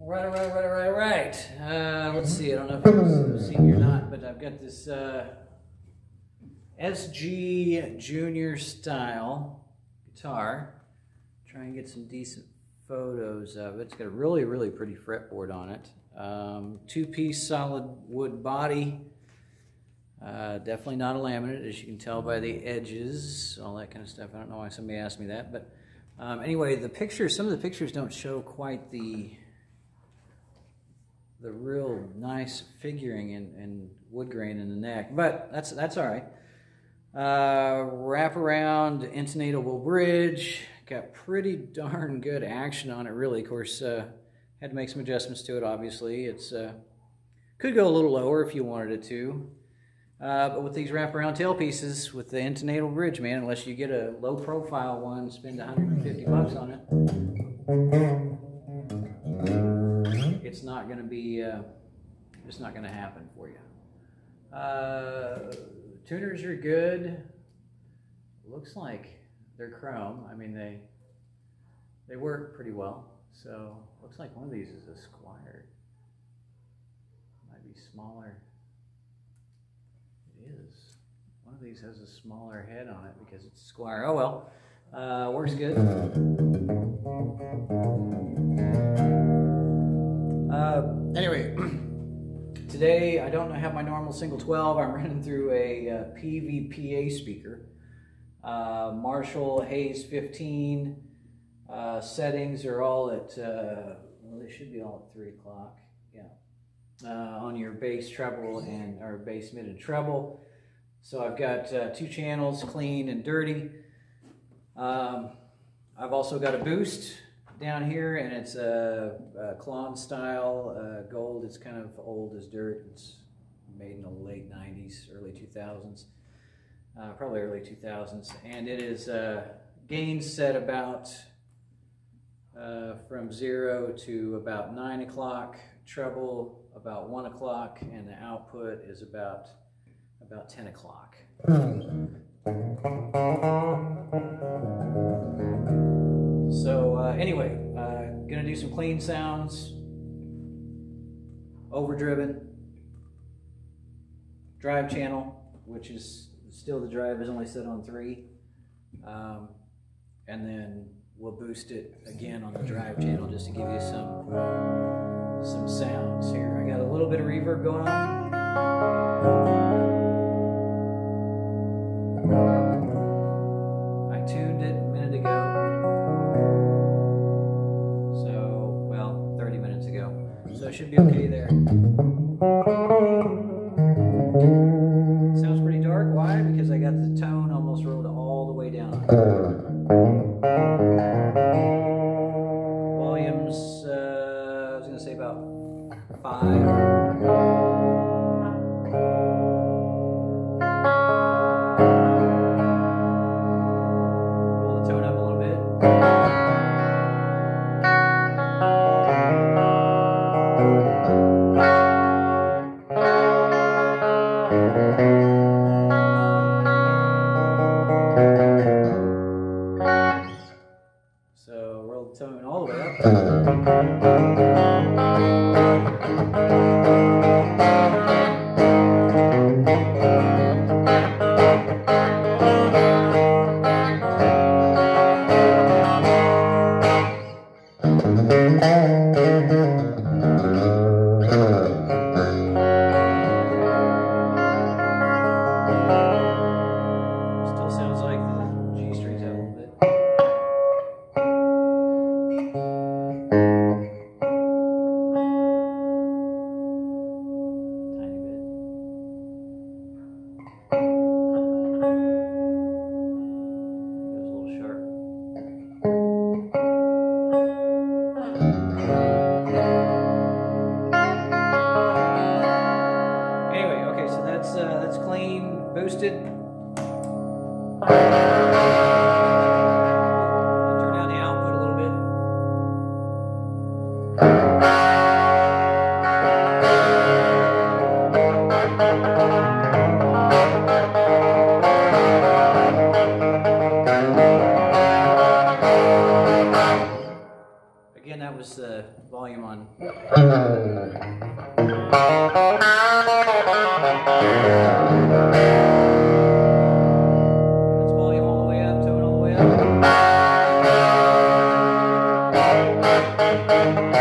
Right, right, right, right, right. Uh, let's see. I don't know if you've seen it or not, but I've got this uh, SG Junior style guitar. Try and get some decent photos of it. It's got a really, really pretty fretboard on it. Um, Two-piece solid wood body. Uh, definitely not a laminate, as you can tell by the edges, all that kind of stuff. I don't know why somebody asked me that, but um, anyway, the pictures, some of the pictures don't show quite the the real nice figuring and, and wood grain in the neck, but that's that's all right. Uh, wrap around intonatable bridge, got pretty darn good action on it, really. Of course, uh, had to make some adjustments to it. Obviously, it's uh, could go a little lower if you wanted it to. Uh, but with these wraparound tail pieces, with the intonatable bridge, man, unless you get a low profile one, spend 150 bucks on it, it's not going to be, uh, it's not going to happen for you. Uh, tuners are good. Looks like they're chrome. I mean, they they work pretty well. So looks like one of these is a Squier. Might be smaller It is. One of these has a smaller head on it because it's Squier. Oh well, uh, works good. Uh, anyway, today I don't have my normal single 12. I'm running through a, uh, PVPA speaker. Uh, Marshall Haze 15 uh, settings are all at, uh, well, they should be all at 3 o'clock uh, on your bass treble and or bass mid and treble. So I've got two channels, clean and dirty. Um, I've also got a boost down here, and it's a, a Klon style uh, gold. It's kind of old as dirt. It's made in the late 90s, early 2000s, uh, probably early 2000s, and it is uh, gain set about uh, from zero to about nine o'clock, treble about one o'clock, and the output is about about 10 o'clock. So uh, anyway, uh, gonna do some clean sounds, overdriven, drive channel, which is still the drive is only set on three, um, and then we'll boost it again on the drive channel just to give you some some sounds here. I got a little bit of reverb going on. The way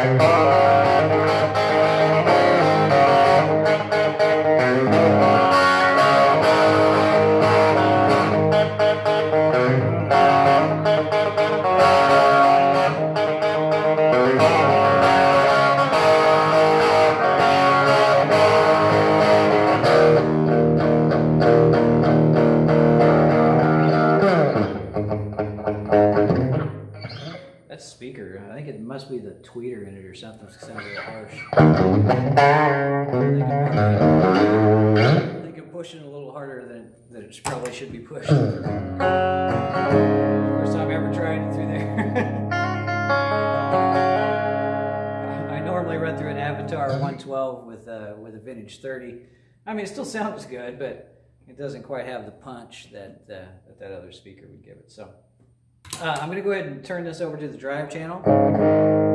That must be the tweeter in it or something. It sounds little harsh. They can push it a little harder than, than it probably should be pushed. First time ever trying it through there. I normally run through an Avatar 112 with a, with a vintage 30. I mean, it still sounds good, but it doesn't quite have the punch that uh, that, that other speaker would give it. So. Uh, I'm going to go ahead and turn this over to the drive channel.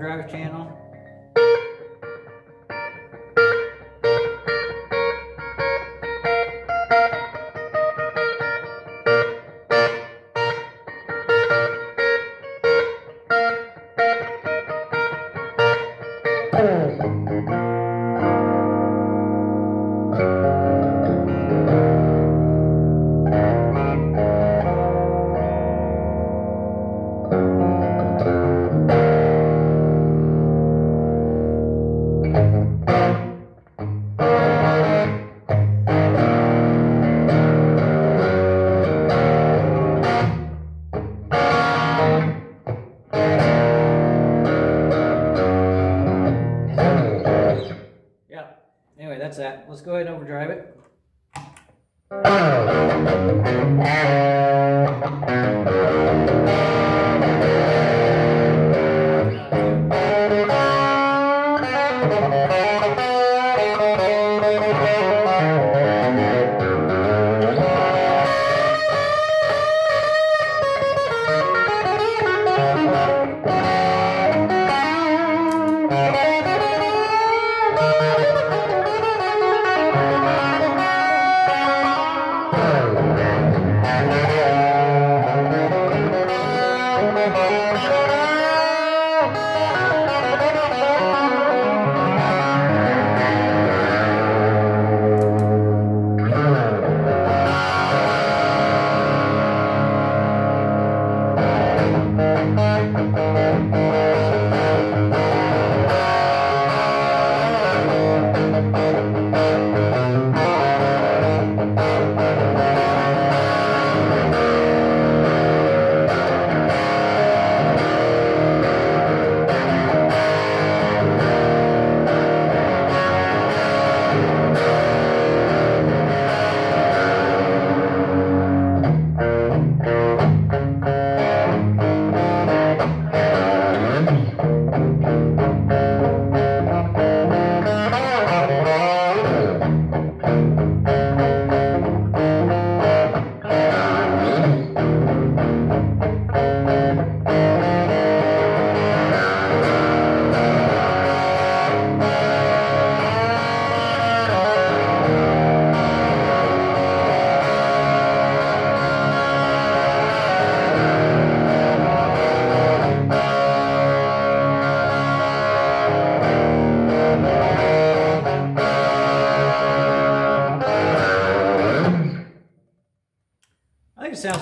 Overdrive channel.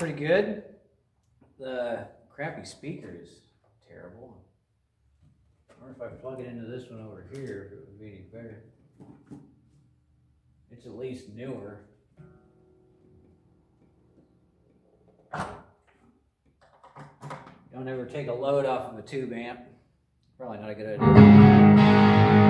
Pretty good. The crappy speaker is terrible. I wonder if I plug it into this one over here, if it would be any better. It's at least newer. Don't ever take a load off of a tube amp. Probably not a good idea.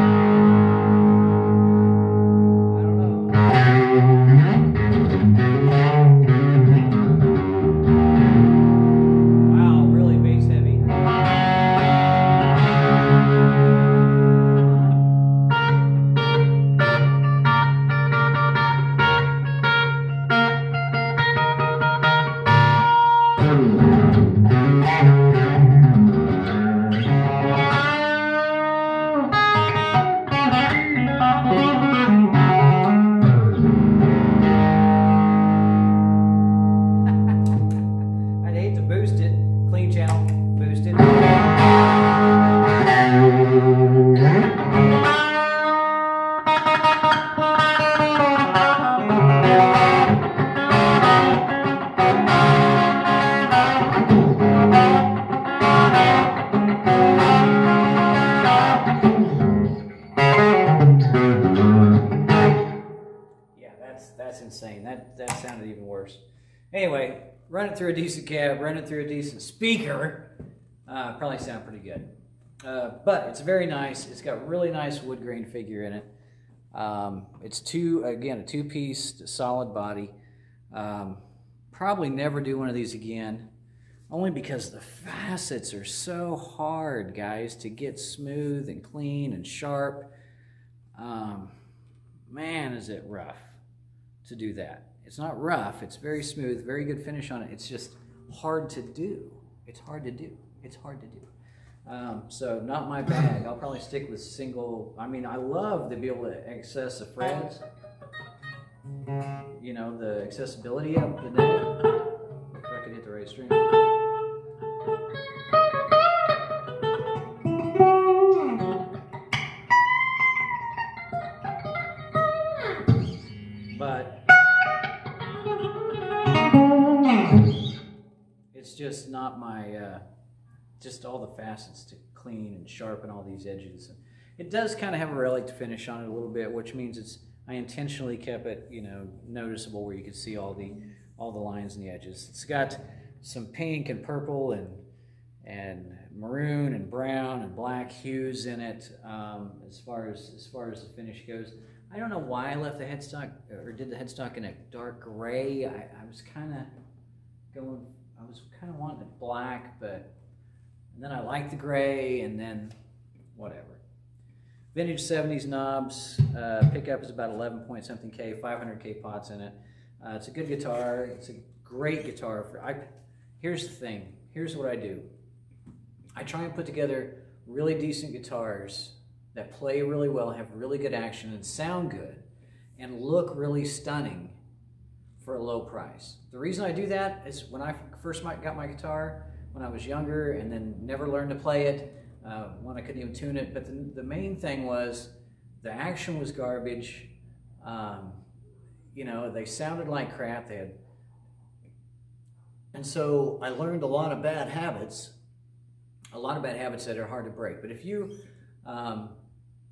That that sounded even worse. Anyway, running through a decent cab, running through a decent speaker, uh, probably sound pretty good. Uh, but it's very nice. It's got really nice wood grain figure in it. Um, it's two again a two piece solid body. Um, probably never do one of these again, only because the facets are so hard, guys, to get smooth and clean and sharp. Um, man, is it rough to do that. It's not rough, it's very smooth, very good finish on it. It's just hard to do. It's hard to do. It's hard to do. Um, so not my bag. I'll probably stick with single. I mean, I love to be able to access the frets. You know, the accessibility of the neck. If I could hit the right string. Just not my, uh, just all the facets to clean and sharpen all these edges. It does kind of have a relic finish on it a little bit, which means it's, I intentionally kept it, you know, noticeable where you can see all the, all the lines and the edges. It's got some pink and purple and, and maroon and brown and black hues in it um, as far as as far as the finish goes. I don't know why I left the headstock or did the headstock in a dark gray. I, I was kind of going I was kind of wanting it black, but then I liked the gray, and then whatever. Vintage 70s knobs. Uh, pickup is about 11 point something K, 500K pots in it. Uh, it's a good guitar. It's a great guitar. For I. Here's the thing. Here's what I do. I try and put together really decent guitars that play really well, have really good action, and sound good, and look really stunning for a low price. The reason I do that is when I first got my guitar, when I was younger, and then never learned to play it, uh, when I couldn't even tune it. But the, the main thing was the action was garbage. Um, you know, they sounded like crap. They had, and so I learned a lot of bad habits, a lot of bad habits that are hard to break. But if you, um,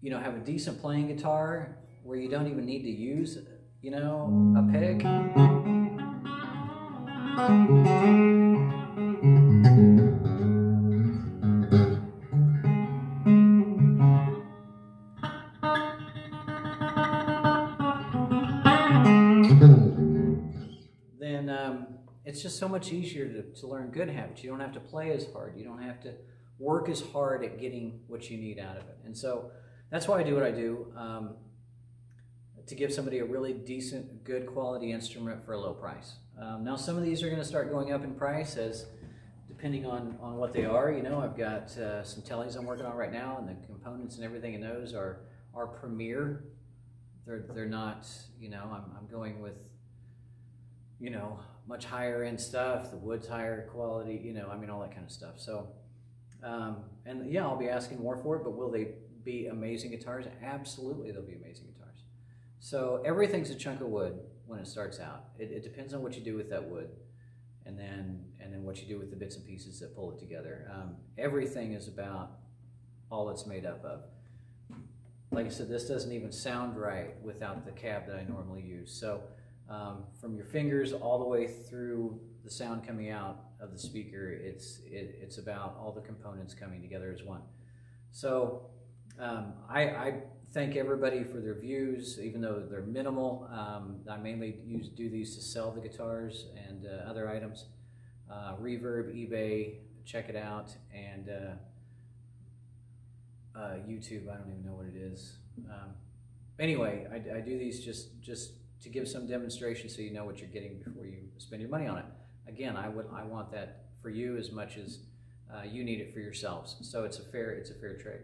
you know, have a decent playing guitar where you don't even need to use you know, a pig. Then um, it's just so much easier to, to learn good habits. You don't have to play as hard. You don't have to work as hard at getting what you need out of it. And so that's why I do what I do. Um, to give somebody a really decent, good quality instrument for a low price. Um, now some of these are going to start going up in price as depending on, on what they are. You know, I've got uh, some tellies I'm working on right now, and the components and everything in those are are premier. They're they're not. You know, I'm I'm going with you know much higher end stuff. The wood's higher quality. You know, I mean all that kind of stuff. So. Um, and yeah, I'll be asking more for it, but will they be amazing guitars? Absolutely, they'll be amazing. So everything's a chunk of wood when it starts out. It, it, depends on what you do with that wood, and then and then what you do with the bits and pieces that pull it together. Um, everything is about all it's made up of. Like I said, this doesn't even sound right without the cab that I normally use. So um, from your fingers all the way through the sound coming out of the speaker, it's it, it's about all the components coming together as one. So um, I, I, thank everybody for their views, even though they're minimal. Um, I mainly use do these to sell the guitars and uh, other items. Uh, Reverb, eBay, check it out, and uh, uh YouTube. I don't even know what it is. Um, anyway, I, I, do these just just to give some demonstration so you know what you're getting before you spend your money on it. Again, I would I want that for you as much as uh, you need it for yourselves. So it's a fair it's a fair trade.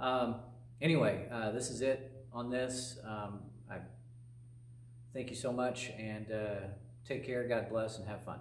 Um, anyway, uh, this is it on this. Um, I thank you so much and uh, take care. God bless and have fun.